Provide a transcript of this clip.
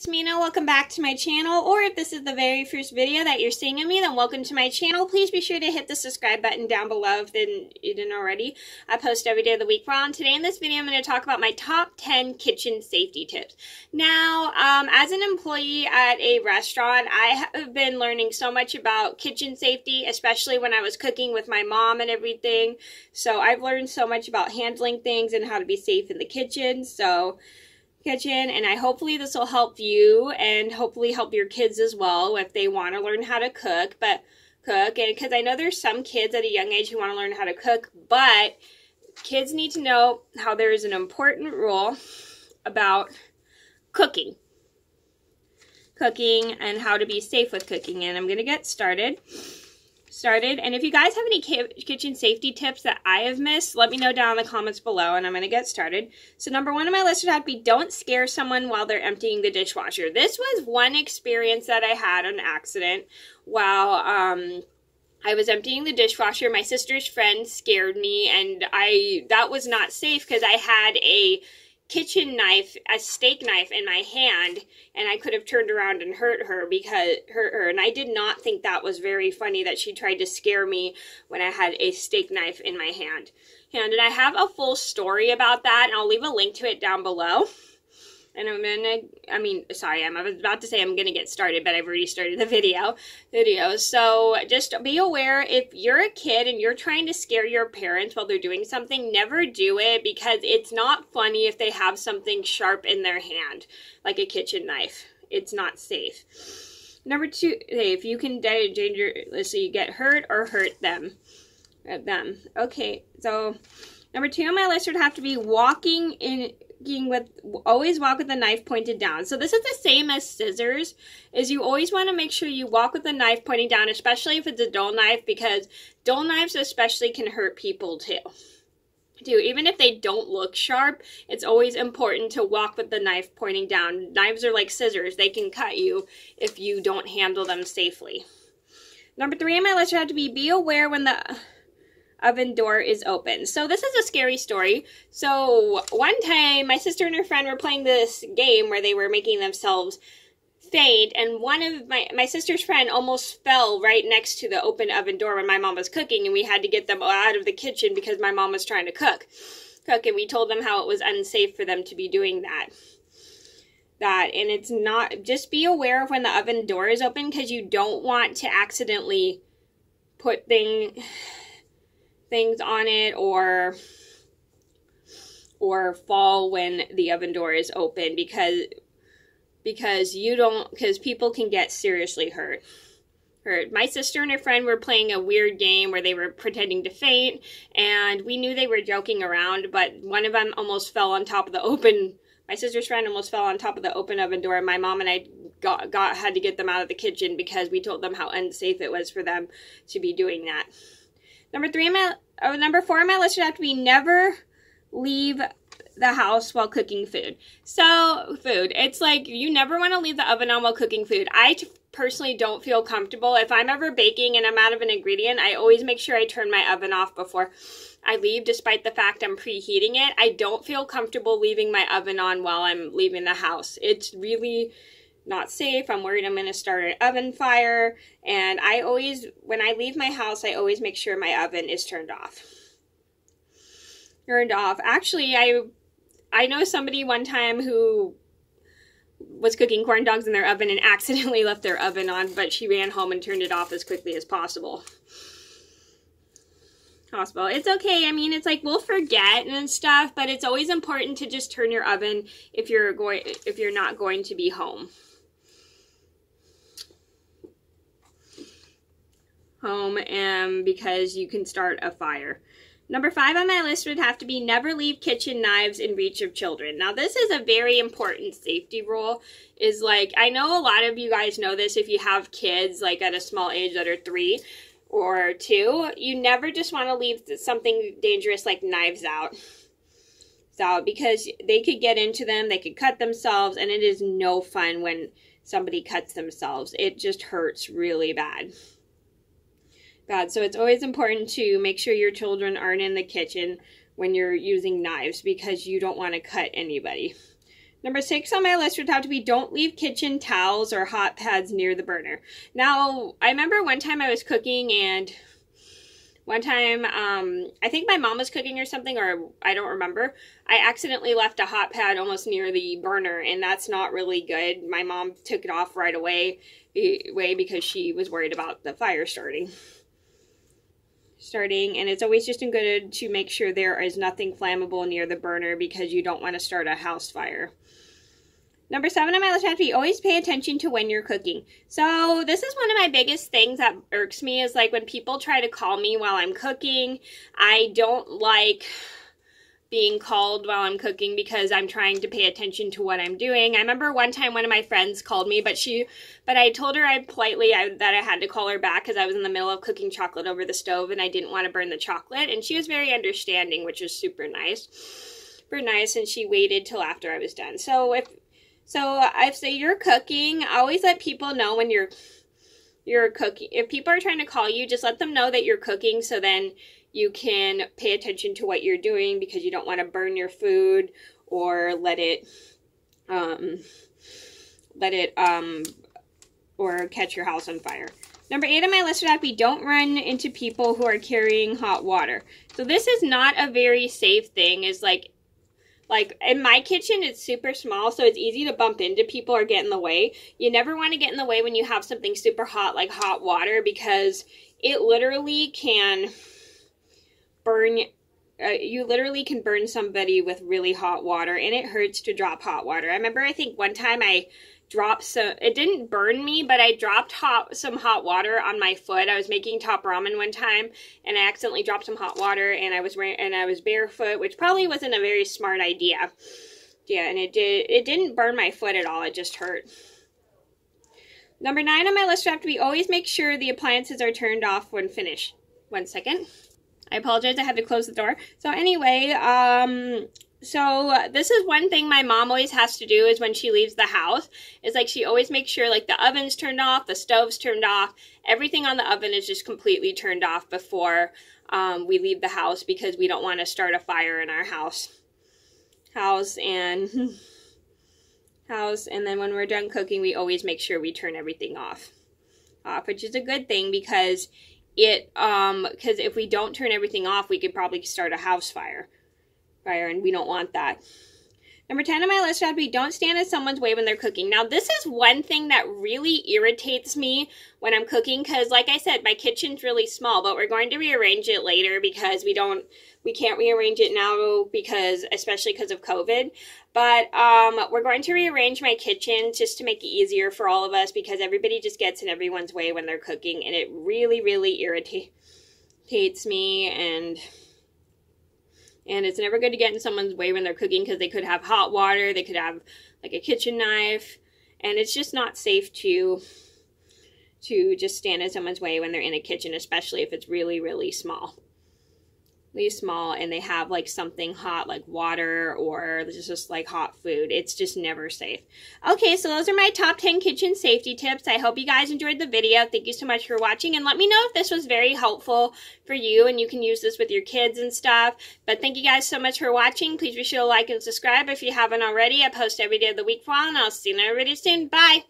it's Mena. Welcome back to my channel, or if this is the very first video that you're seeing of me, then welcome to my channel. Please be sure to hit the subscribe button down below if you didn't already. I post every day of the week. Well, on today in this video, I'm going to talk about my top 10 kitchen safety tips. Now, um, as an employee at a restaurant, I have been learning so much about kitchen safety, especially when I was cooking with my mom and everything. So I've learned so much about handling things and how to be safe in the kitchen. So kitchen and I hopefully this will help you and hopefully help your kids as well if they want to learn how to cook but cook and because I know there's some kids at a young age who want to learn how to cook but kids need to know how there is an important rule about cooking. Cooking and how to be safe with cooking and I'm going to get started started. And if you guys have any kitchen safety tips that I have missed, let me know down in the comments below and I'm going to get started. So number one on my list would have to be don't scare someone while they're emptying the dishwasher. This was one experience that I had on accident while um, I was emptying the dishwasher. My sister's friend scared me and I that was not safe because I had a kitchen knife, a steak knife in my hand, and I could have turned around and hurt her because hurt her. And I did not think that was very funny that she tried to scare me when I had a steak knife in my hand. And I have a full story about that, and I'll leave a link to it down below and I'm gonna, I mean, sorry, I'm about to say I'm gonna get started, but I've already started the video, video. So just be aware if you're a kid and you're trying to scare your parents while they're doing something, never do it because it's not funny if they have something sharp in their hand, like a kitchen knife. It's not safe. Number two, hey, if you can dangerously get hurt or hurt them, uh, them. Okay, so number two on my list would have to be walking in with always walk with the knife pointed down. So this is the same as scissors. Is you always want to make sure you walk with the knife pointing down, especially if it's a dull knife, because dull knives especially can hurt people too. Too. Even if they don't look sharp, it's always important to walk with the knife pointing down. Knives are like scissors. They can cut you if you don't handle them safely. Number three on my list would have to be be aware when the oven door is open. So this is a scary story. So one time my sister and her friend were playing this game where they were making themselves faint and one of my my sister's friend almost fell right next to the open oven door when my mom was cooking and we had to get them out of the kitchen because my mom was trying to cook cook and we told them how it was unsafe for them to be doing that that and it's not just be aware of when the oven door is open because you don't want to accidentally put thing things on it or or fall when the oven door is open because because you don't because people can get seriously hurt. Hurt my sister and her friend were playing a weird game where they were pretending to faint and we knew they were joking around but one of them almost fell on top of the open my sister's friend almost fell on top of the open oven door and my mom and i got, got had to get them out of the kitchen because we told them how unsafe it was for them to be doing that Number three on my, oh, number four on my list would have to be never leave the house while cooking food. So, food. It's like you never want to leave the oven on while cooking food. I personally don't feel comfortable. If I'm ever baking and I'm out of an ingredient, I always make sure I turn my oven off before I leave, despite the fact I'm preheating it. I don't feel comfortable leaving my oven on while I'm leaving the house. It's really not safe. I'm worried I'm going to start an oven fire. And I always, when I leave my house, I always make sure my oven is turned off. Turned off. Actually, I I know somebody one time who was cooking corn dogs in their oven and accidentally left their oven on, but she ran home and turned it off as quickly as possible. Possible. It's okay. I mean, it's like we'll forget and stuff, but it's always important to just turn your oven if you're going if you're not going to be home. Home and because you can start a fire. Number five on my list would have to be never leave kitchen knives in reach of children. Now, this is a very important safety rule. Is like, I know a lot of you guys know this if you have kids like at a small age that are three or two. You never just want to leave something dangerous like knives out. Out because they could get into them, they could cut themselves, and it is no fun when somebody cuts themselves. It just hurts really bad So it's always important to make sure your children aren't in the kitchen when you're using knives because you don't want to cut anybody. Number six on my list would have to be don't leave kitchen towels or hot pads near the burner. Now, I remember one time I was cooking and one time, um, I think my mom was cooking or something, or I don't remember. I accidentally left a hot pad almost near the burner, and that's not really good. My mom took it off right away, way because she was worried about the fire starting starting and it's always just good to make sure there is nothing flammable near the burner because you don't want to start a house fire. Number seven on my list be always pay attention to when you're cooking. So this is one of my biggest things that irks me is like when people try to call me while I'm cooking. I don't like being called while I'm cooking because I'm trying to pay attention to what I'm doing. I remember one time one of my friends called me, but she, but I told her I politely I, that I had to call her back because I was in the middle of cooking chocolate over the stove and I didn't want to burn the chocolate. And she was very understanding, which was super nice, super nice. And she waited till after I was done. So if, so if say you're cooking, always let people know when you're you're cooking. If people are trying to call you, just let them know that you're cooking. So then you can pay attention to what you're doing because you don't want to burn your food or let it um, let it um, or catch your house on fire. Number eight on my list would be don't run into people who are carrying hot water. So this is not a very safe thing. Is like like in my kitchen, it's super small, so it's easy to bump into people or get in the way. You never want to get in the way when you have something super hot like hot water because it literally can burn uh, you literally can burn somebody with really hot water and it hurts to drop hot water. I remember I think one time I dropped some it didn't burn me, but I dropped hot some hot water on my foot. I was making top ramen one time and I accidentally dropped some hot water and I was and I was barefoot, which probably wasn't a very smart idea. Yeah, and it did it didn't burn my foot at all. It just hurt. Number 9 on my list have to be always make sure the appliances are turned off when finished. One second. I apologize, I had to close the door. So anyway, um, so this is one thing my mom always has to do is when she leaves the house is like she always makes sure like the oven's turned off the stove's turned off everything on the oven is just completely turned off before um, we leave the house because we don't want to start a fire in our house house and house and then when we're done cooking we always make sure we turn everything off off which is a good thing because it um because if we don't turn everything off we could probably start a house fire fire and we don't want that number 10 on my list would be don't stand in someone's way when they're cooking. Now this is one thing that really irritates me when i'm cooking because like i said my kitchen's really small but we're going to rearrange it later because we don't we can't rearrange it now because especially because of covid. But um, we're going to rearrange my kitchen just to make it easier for all of us because everybody just gets in everyone's way when they're cooking and it really, really irritates me and and it's never good to get in someone's way when they're cooking because they could have hot water, they could have like a kitchen knife, and it's just not safe to to just stand in someone's way when they're in a kitchen, especially if it's really, really small small and they have like something hot like water or just just like hot food it's just never safe. Okay so those are my top 10 kitchen safety tips. I hope you guys enjoyed the video. Thank you so much for watching and let me know if this was very helpful for you and you can use this with your kids and stuff. But thank you guys so much for watching. Please be sure to like and subscribe if you haven't already. I post every day of the week for all and i'll see you everybody soon. Bye